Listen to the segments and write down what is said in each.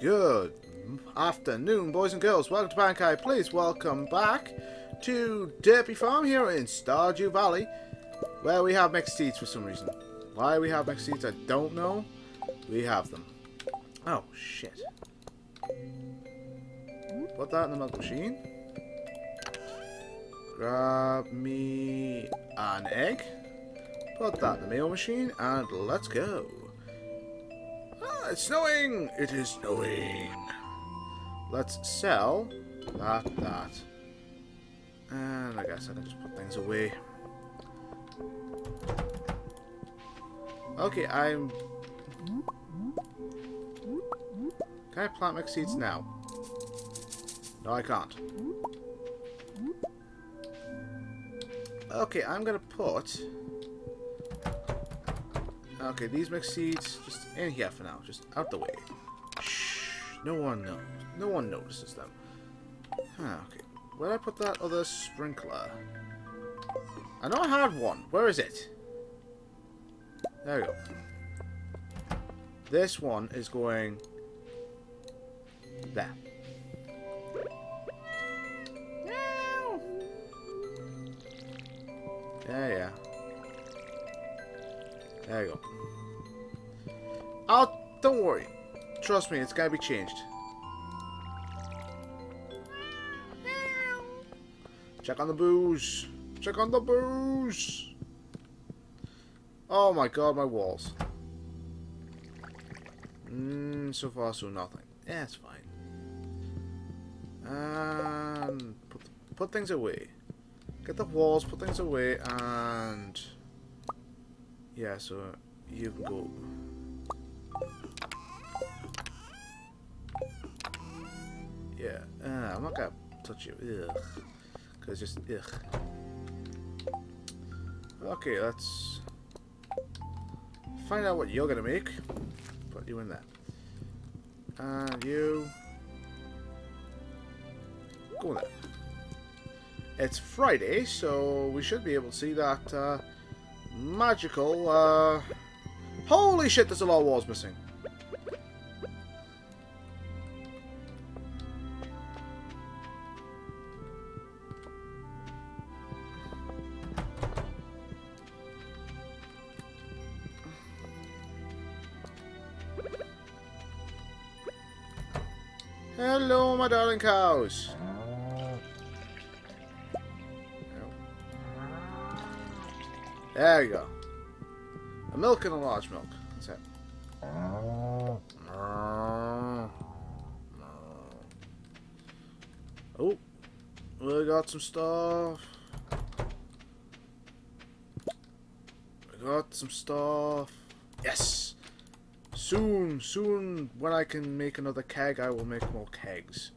Good afternoon, boys and girls. Welcome to Bankai. Please welcome back to Derpy Farm here in Stardew Valley, where we have mixed seeds for some reason. Why we have mixed seeds, I don't know. We have them. Oh, shit. Put that in the milk machine. Grab me an egg. Put that in the mail machine, and let's go. It's snowing! It is snowing. Let's sell that, that. And I guess I can just put things away. Okay, I'm... Can I plant mixed seeds now? No, I can't. Okay, I'm gonna put... Okay, these mixed seeds just in here for now. Just out the way. Shh. No one knows. No one notices them. Huh, okay. Where did I put that other sprinkler? I know I had one. Where is it? There we go. This one is going there. Yeah, yeah. There you go. Oh, don't worry. Trust me, it's gotta be changed. Check on the booze. Check on the booze. Oh my god, my walls. Mm, so far, so nothing. Yeah, it's fine. And put, put things away. Get the walls, put things away, and... Yeah, so you can go... Yeah, uh, I'm not gonna touch you. Ugh. Cause just, ugh. Okay, let's find out what you're gonna make. Put you in there. And you... Go there. It's Friday, so we should be able to see that uh, magical... Uh... Holy shit, there's a lot of walls missing. Cows. There you go. A milk and a large milk. That's it. Oh, we got some stuff. We got some stuff. Yes! Soon, soon, when I can make another keg, I will make more kegs.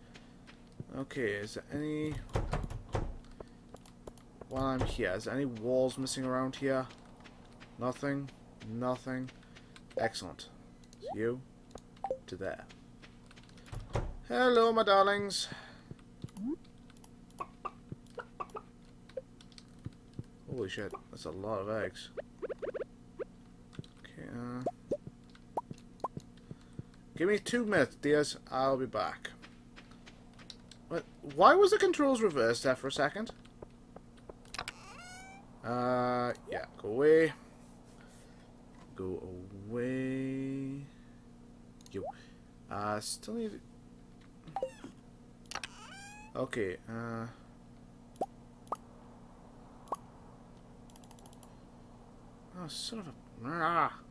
Okay, is there any... While I'm here, is there any walls missing around here? Nothing? Nothing? Excellent. So you, to there. Hello, my darlings. Holy shit, that's a lot of eggs. Okay, uh... Give me two minutes, dears. I'll be back. Why was the controls reversed there for a second? Uh, yeah, go away. Go away. You. Uh, still need... Okay, uh... Oh, son of a... Ah!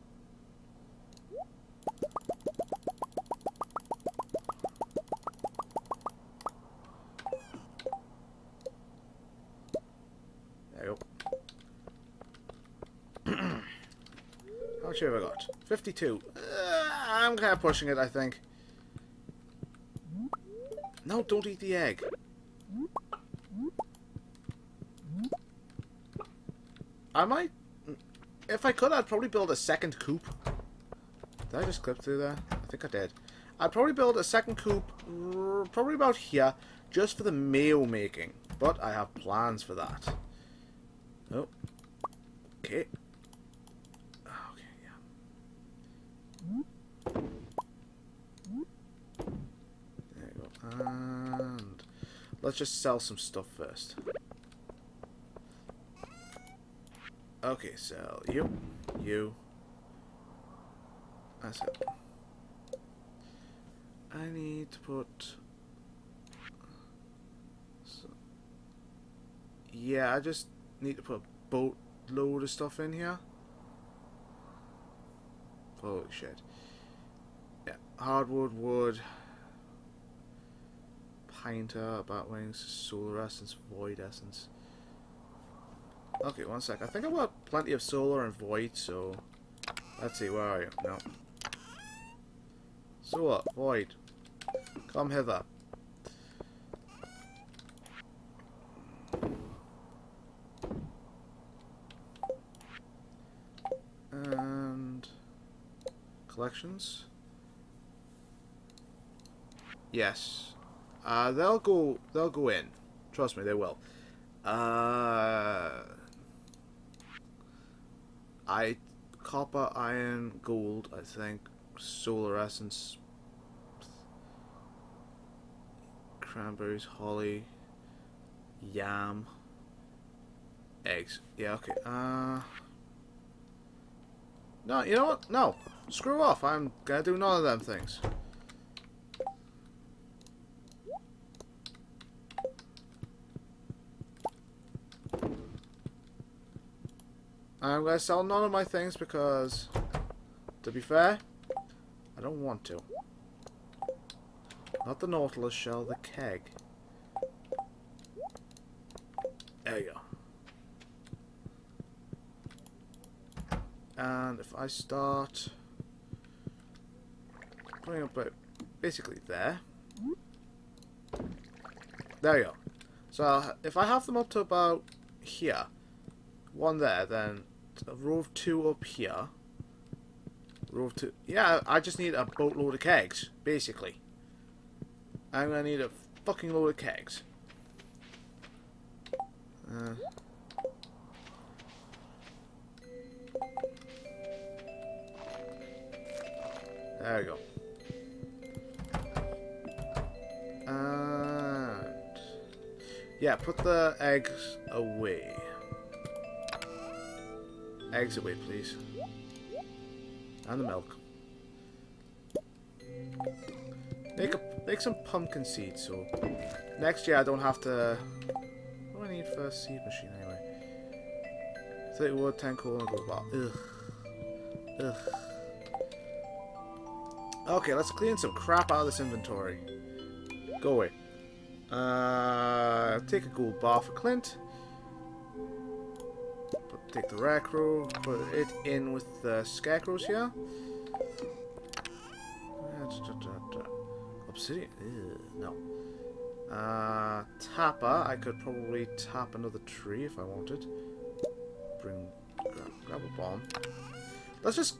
Much have I got? 52. Uh, I'm kind of pushing it, I think. No, don't eat the egg. I might... If I could, I'd probably build a second coop. Did I just clip through there? I think I did. I'd probably build a second coop, probably about here, just for the mayo making. But I have plans for that. Oh. Okay. Let's just sell some stuff first. Okay, sell you, you. That's it. I need to put. So, yeah, I just need to put a boatload of stuff in here. Holy shit. Yeah, hardwood, wood, pine tar, bat wings, solar essence, void essence. Okay, one sec. I think I've got plenty of solar and void, so let's see, where are you? No. Solar, void. Come hither. And collections. Yes. Uh, they'll go. They'll go in. Trust me, they will. Uh, I copper, iron, gold. I think solar essence, cranberries, holly, yam, eggs. Yeah. Okay. Uh. No, you know what? No. Screw off. I'm gonna do none of them things. I'm going to sell none of my things because, to be fair, I don't want to. Not the Nautilus shell, the keg. There you go. And if I start putting up it basically there. There you go. So if I have them up to about here, one there, then a row of two up here. Row of two. Yeah, I just need a boatload of kegs, basically. I'm gonna need a fucking load of kegs. Uh, there we go. And yeah, put the eggs away. Eggs away, please. And the milk. Make a make some pumpkin seeds so next year I don't have to. What do I need for a seed machine anyway? 30 wood, 10 coal, and a gold bar. Ugh. Ugh. Okay, let's clean some crap out of this inventory. Go away. Uh, take a gold bar for Clint take the Rarecrow, put it in with the Scarecrows here. Obsidian? Ew, no. Uh, Tapper, I could probably tap another tree if I wanted. Bring, grab, grab a bomb. Let's just,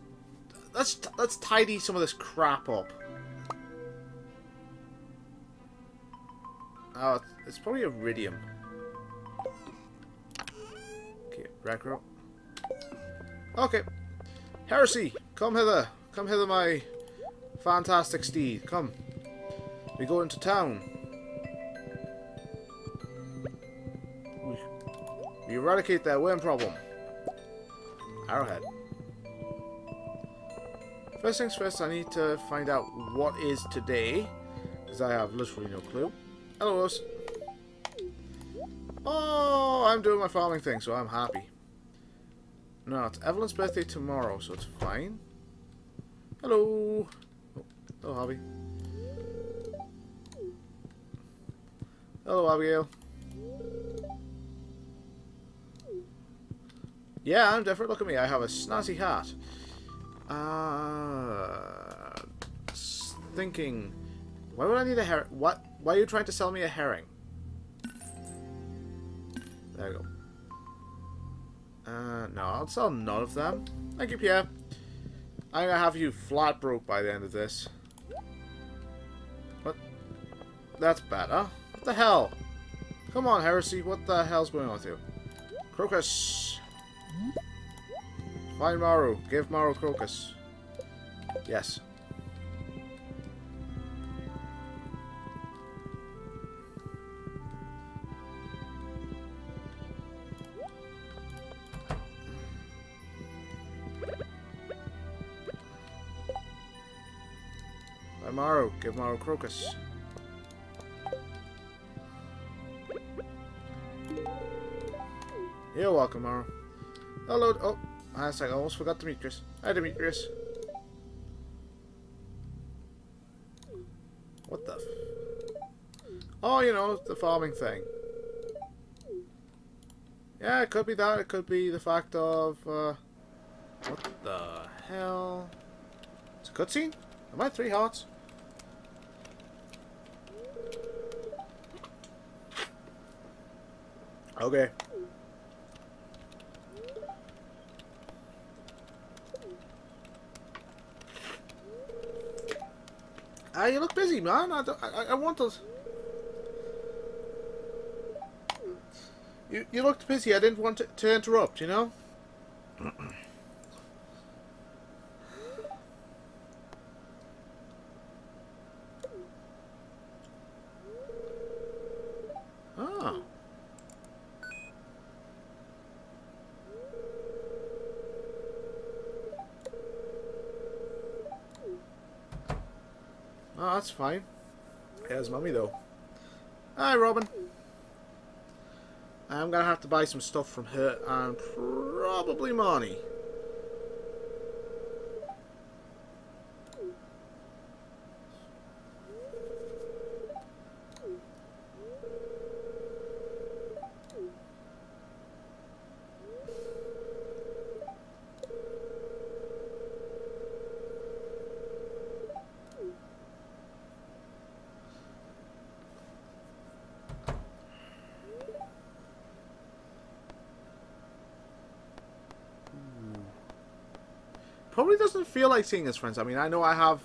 let's, let's tidy some of this crap up. Oh, it's probably iridium. Okay, Rarecrow. Okay. Heresy, come hither. Come hither, my fantastic steed. Come. We go into town. We eradicate that worm problem. Arrowhead. First things first, I need to find out what is today. Because I have literally no clue. Hello, Oh, I'm doing my farming thing, so I'm happy. No, it's Evelyn's birthday tomorrow, so it's fine. Hello. Oh, hello, Hobby. Hello, Abigail. Yeah, I'm different. Look at me. I have a snazzy hat. Uh, thinking, why would I need a herring? What? Why are you trying to sell me a herring? There we go. Uh, no, I'll sell none of them. Thank you, Pierre. I'm gonna have you flat broke by the end of this. What? That's better. What the hell? Come on, Heresy. What the hell's going on with you? Crocus! Find Maru. Give Maru Crocus. Yes. Maru. Give Maru Crocus. You're welcome, Maru. Hello. Oh, I almost forgot Demetrius. Hi, Demetrius. What the? oh, you know, the farming thing. Yeah, it could be that. It could be the fact of, uh, what the hell? It's a cutscene? Am I three hearts? Okay. Ah, you look busy, man. I, I, I want those. You, you looked busy. I didn't want to, to interrupt, you know? oh. Oh, that's fine. There's mummy, though. Hi, Robin. I'm to have to buy some stuff from her and probably Marnie. probably doesn't feel like seeing his friends. I mean, I know I have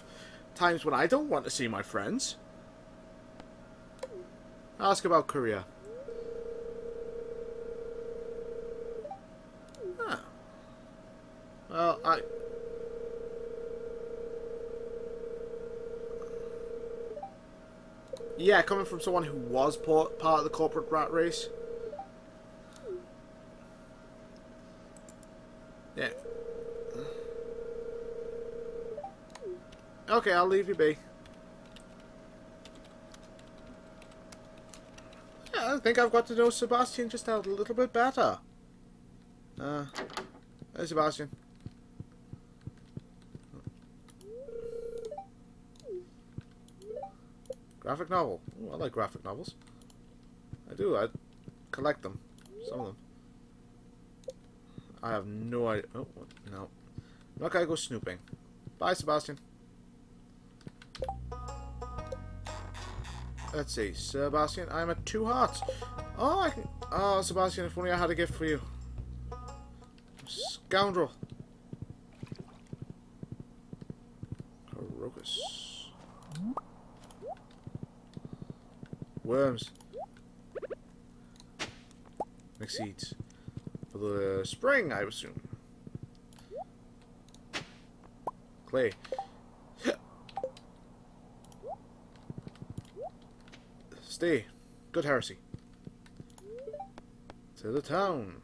times when I don't want to see my friends. Ask about Korea. Ah. Well, I... Yeah, coming from someone who was part of the corporate rat race. Yeah, Okay, I'll leave you be. Yeah, I think I've got to know Sebastian just a little bit better. Uh, hey Sebastian. Graphic novel. Ooh, I like graphic novels. I do. I collect them. Some of them. I have no idea. Oh, no. I'm not gonna go snooping. Bye, Sebastian. Let's see, Sebastian, I'm at two hearts. Oh, I can... Oh, Sebastian, if only I had a gift for you. Scoundrel. Crocus. Worms. Seeds. For the spring, I assume. Clay. Stay. Good heresy. To the town.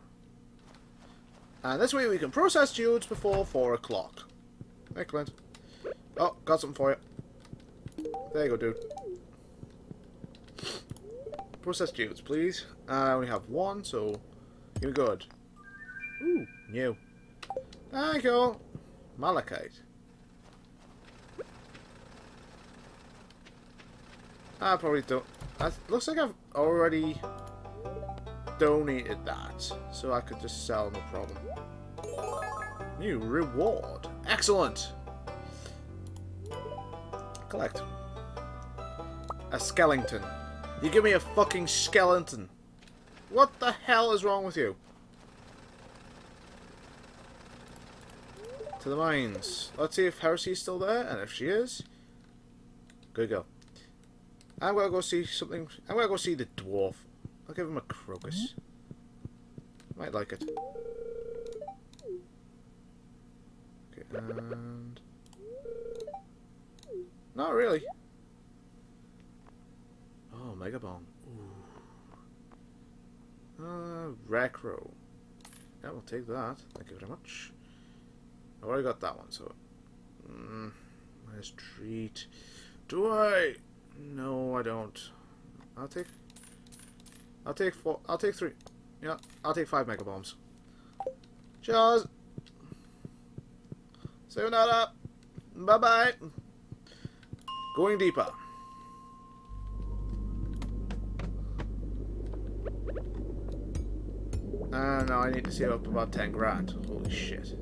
And this way we can process geodes before 4 o'clock. Hey, Clint. Oh, got something for you. There you go, dude. Process geodes, please. Uh, I only have one, so you're good. Ooh, new. Thank you. Malachite. I probably don't that looks like I've already donated that, so I could just sell, no problem. New reward. Excellent! Collect. A skeleton. You give me a fucking skeleton. What the hell is wrong with you? To the mines. Let's see if Heresy's still there, and if she is, good go. I'm gonna go see something. I'm gonna go see the dwarf. I'll give him a crocus. Might like it. Okay, and not really. Oh, Mega Bomb. Ooh. Uh, Rarecrow. Yeah, we'll take that. Thank you very much. I already got that one, so. Mm, nice treat. Do I? No, I don't. I'll take. I'll take four. I'll take three. Yeah, I'll take five mega bombs. Cheers. Sayonara. Bye bye. Going deeper. Uh, now I need to save up about 10 grand. Holy shit.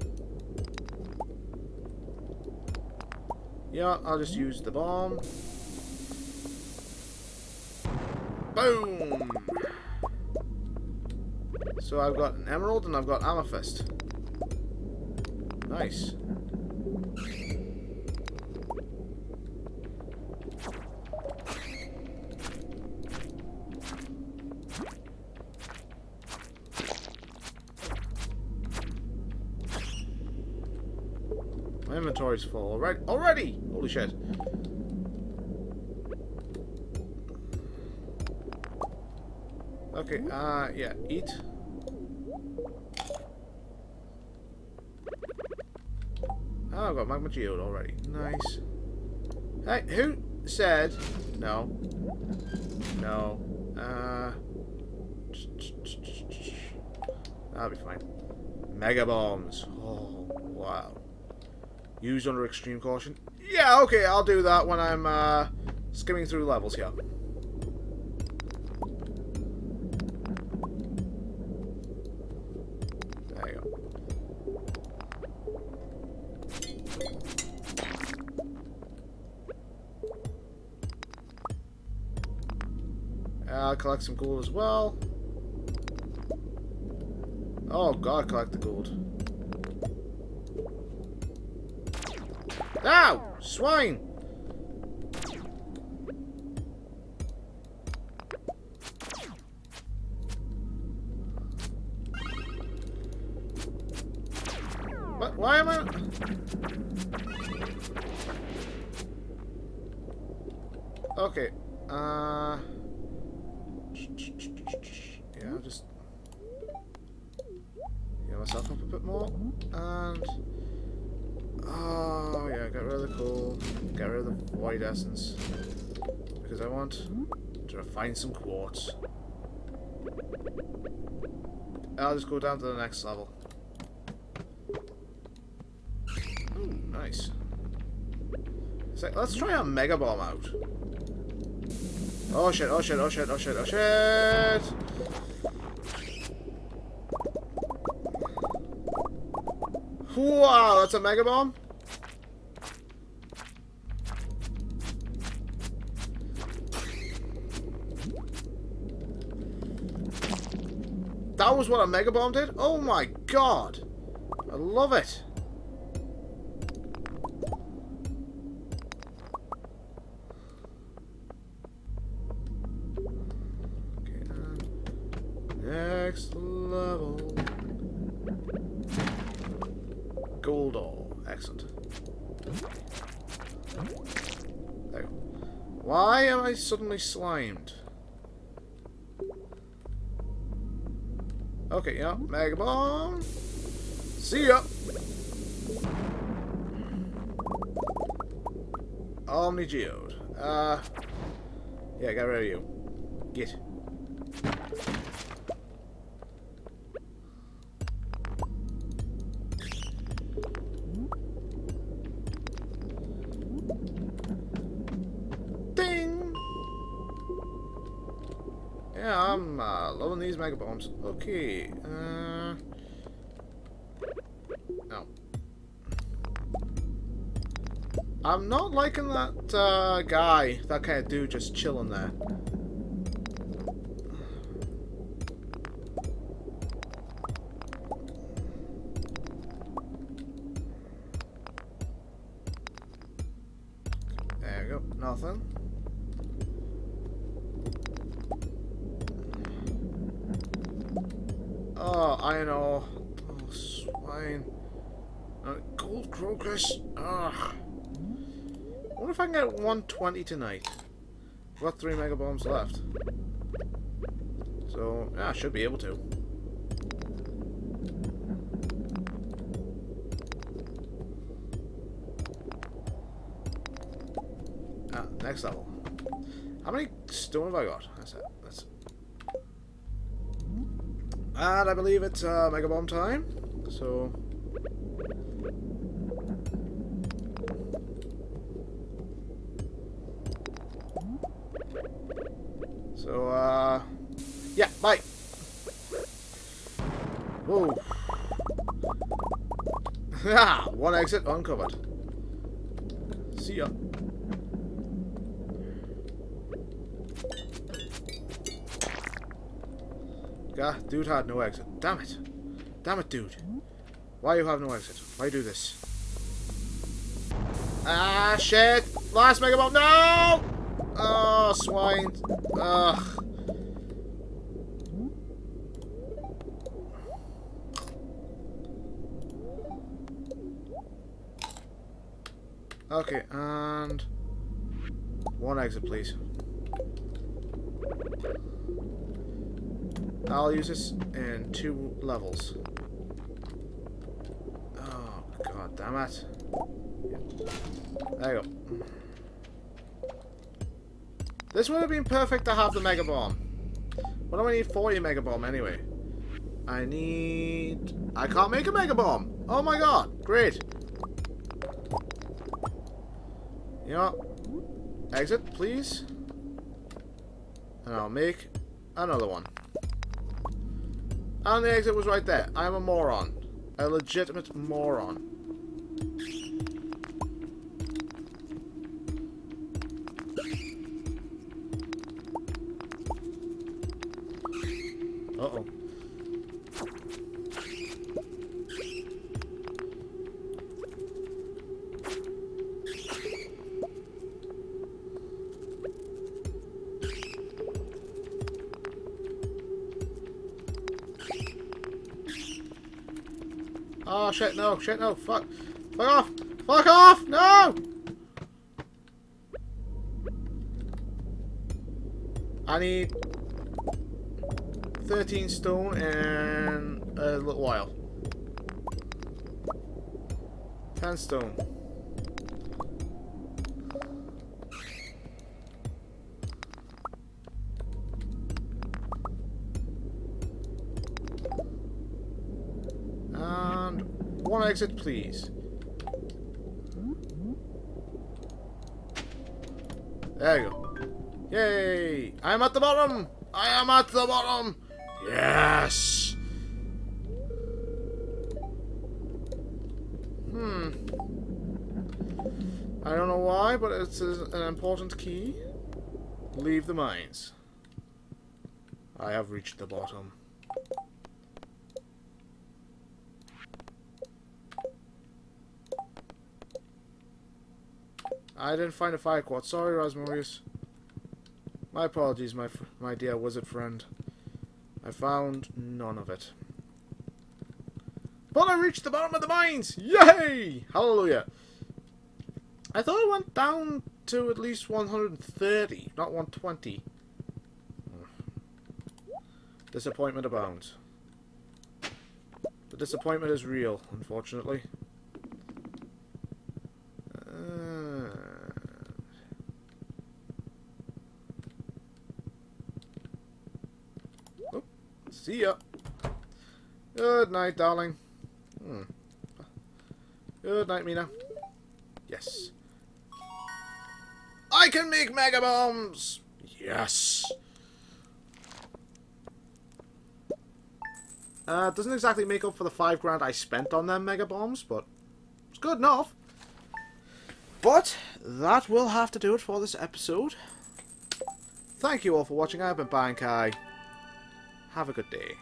Yeah, I'll just use the bomb. Boom! So I've got an emerald and I've got amethyst. Nice. My inventory's full already. Already! Holy shit. Okay, uh, yeah, eat. Oh, I've got magma geode already. Nice. Hey, who said... No. No. Uh... That'll be fine. Mega bombs. Oh, wow. Used under extreme caution. Yeah, okay, I'll do that when I'm uh, skimming through levels here. I'll collect some gold as well. Oh god, collect the gold. Ow! Swine! Rid of the coal. Get rid of the white essence. Because I want to refine some quartz. Uh, I'll just go down to the next level. Nice. So, let's try a Mega Bomb out. Oh shit, oh shit, oh shit, oh shit, oh shit! Wow, that's a Mega Bomb? What a Mega Bomb did? Oh my god! I love it! Next level. Gold ore. Excellent. Why am I suddenly slimed? Okay, yeah, Mega Bomb. See ya. Omni Geode. Uh, yeah, get rid of you. Get. Yeah, I'm uh, loving these mega bombs. Okay, uh... No. I'm not liking that uh, guy, that kind of dude just chilling there. Get 120 tonight. I've got three mega bombs left. So, yeah, I should be able to. uh, next level. How many stone have I got? That's it. That's and I believe it's uh, Mega Bomb time. So. So, uh. Yeah, bye. Whoa. One exit uncovered. See ya. God, dude had no exit. Damn it. Damn it, dude. Why you have no exit? Why do this? Ah, shit! Last Mega! No! Oh, swine. Ugh. Okay, and... One exit, please. I'll use this in two levels. Oh, god damn it. There you go. This would have been perfect to have the Mega Bomb. What do I need for your Mega Bomb anyway? I need... I can't make a Mega Bomb! Oh my god! Great! You know Exit, please. And I'll make another one. And the exit was right there. I'm a moron. A legitimate moron. Uh-oh. Oh shit, no, shit, no, fuck. Fuck off! Fuck off! No! I need 13 stone and a little while. 10 stone. And one exit, please. There you go. Yay! I'm at the bottom! I am at the bottom! Yes! Hmm. I don't know why, but it's an important key. Leave the mines. I have reached the bottom. I didn't find a fire quartz. Sorry, Rasmodius. My apologies, my my dear wizard friend. I found none of it. But I reached the bottom of the mines! Yay! Hallelujah! I thought it went down to at least 130, not 120. Disappointment abounds. The disappointment is real, unfortunately. Uh, oh, see ya. Good night, darling. Hmm. Good night, Mina. Yes. I can make mega bombs. Yes. Uh, doesn't exactly make up for the five grand I spent on them mega bombs, but it's good enough. But that will have to do it for this episode. Thank you all for watching. I've been Bankai. Have a good day.